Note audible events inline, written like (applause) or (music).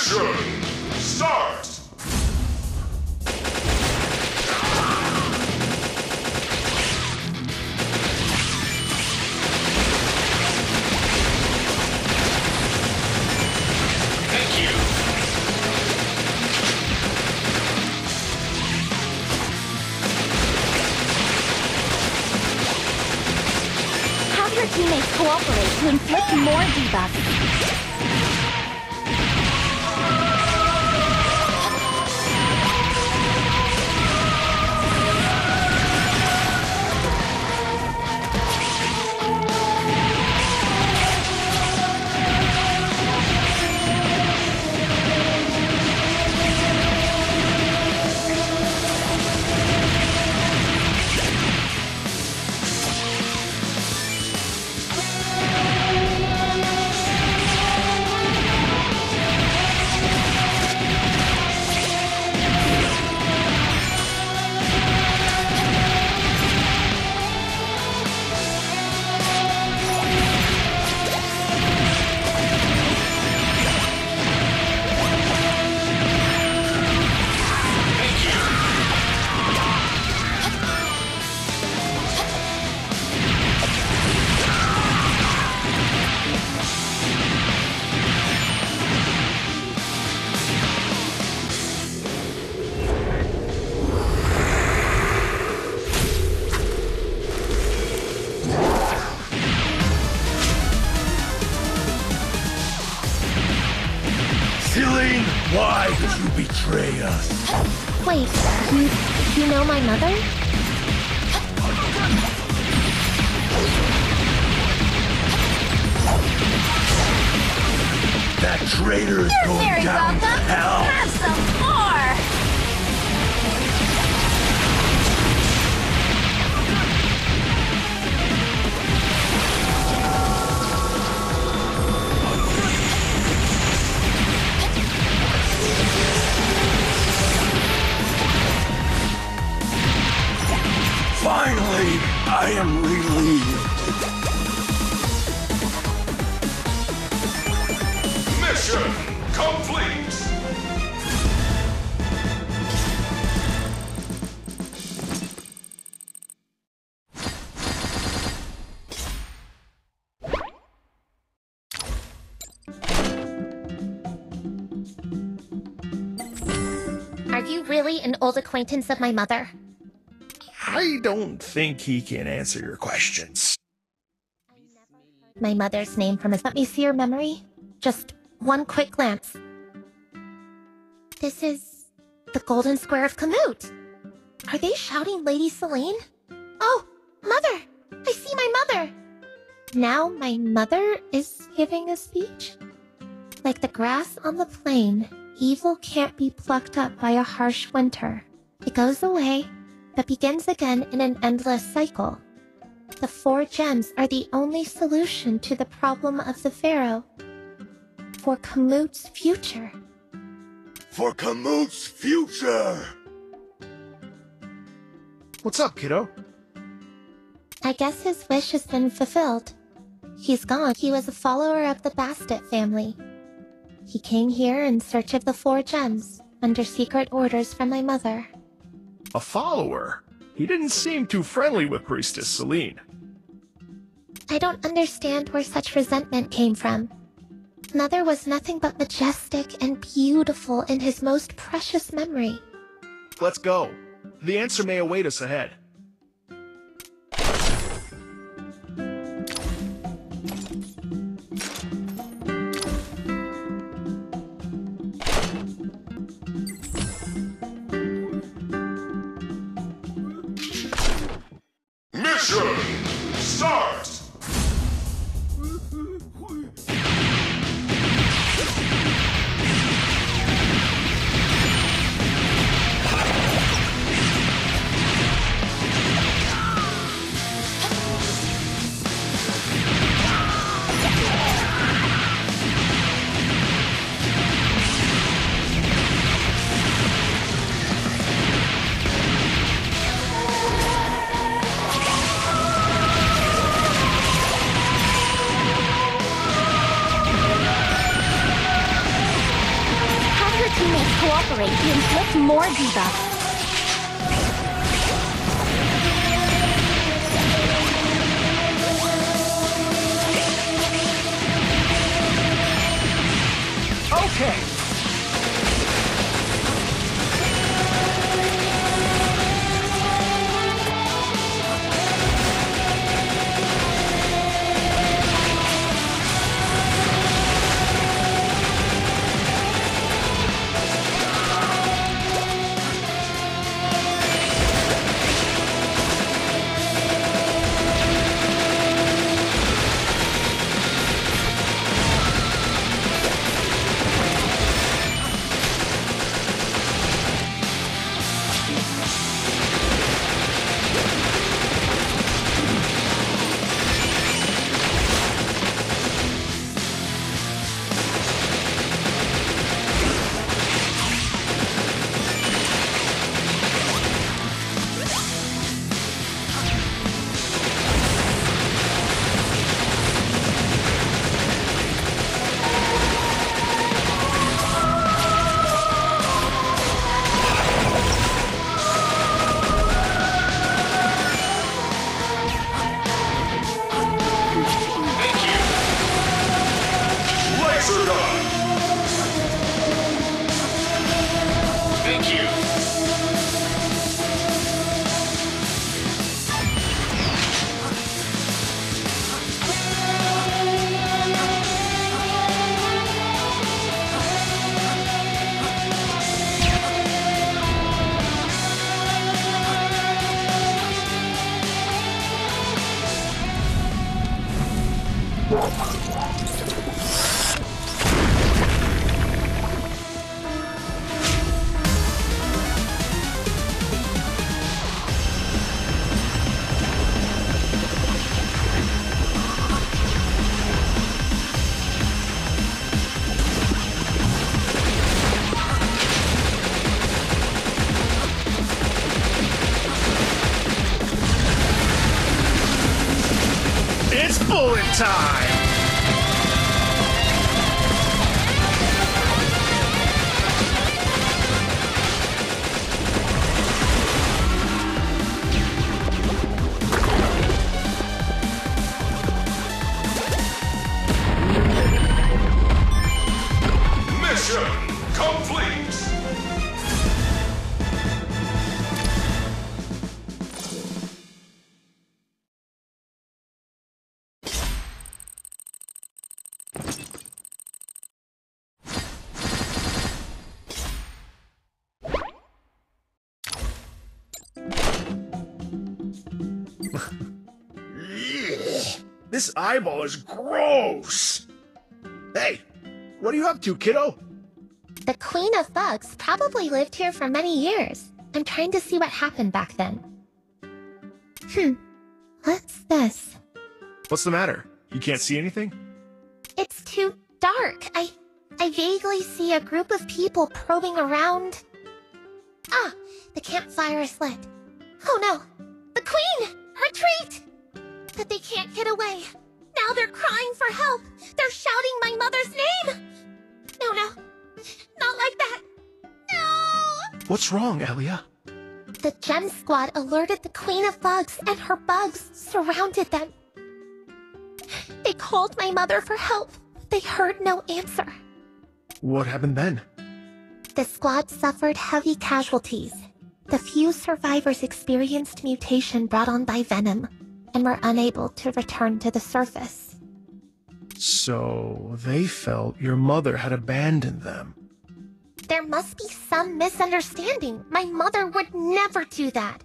Mission start! Teammates cooperate to inflict more debuffs. Celine, why did you betray us? Wait, you, you know my mother? That traitor is going down to welcome. hell. Have some! I am relieved. Mission complete! Are you really an old acquaintance of my mother? I don't think he can answer your questions. My mother's name from his. Let me see your memory. Just one quick glance. This is the Golden Square of Kamut. Are they shouting Lady Celine? Oh, mother! I see my mother! Now my mother is giving a speech? Like the grass on the plain, evil can't be plucked up by a harsh winter. It goes away, but begins again in an endless cycle. The four gems are the only solution to the problem of the Pharaoh. For Kamut's future. For Kamut's future! What's up, kiddo? I guess his wish has been fulfilled. He's gone. He was a follower of the Bastet family. He came here in search of the four gems, under secret orders from my mother. A follower? He didn't seem too friendly with Priestess Celine. I don't understand where such resentment came from. Mother was nothing but majestic and beautiful in his most precious memory. Let's go. The answer may await us ahead. ruim. More It's bullet time! (laughs) This eyeball is gross! Hey, what are you up to, kiddo? The Queen of Bugs probably lived here for many years. I'm trying to see what happened back then. Hmm. What's this? What's the matter? You can't see anything? It's too dark. I I vaguely see a group of people probing around. Ah, the campfire is lit. Oh no! The Queen! Retreat! But they can't get away. Now they're crying for help. They're shouting my mother's name. No, no. Not like that. No! What's wrong, Elia? The Gem Squad alerted the Queen of Bugs, and her bugs surrounded them. They called my mother for help. They heard no answer. What happened then? The squad suffered heavy casualties. The few survivors experienced mutation brought on by venom and were unable to return to the surface. So, they felt your mother had abandoned them. There must be some misunderstanding. My mother would never do that.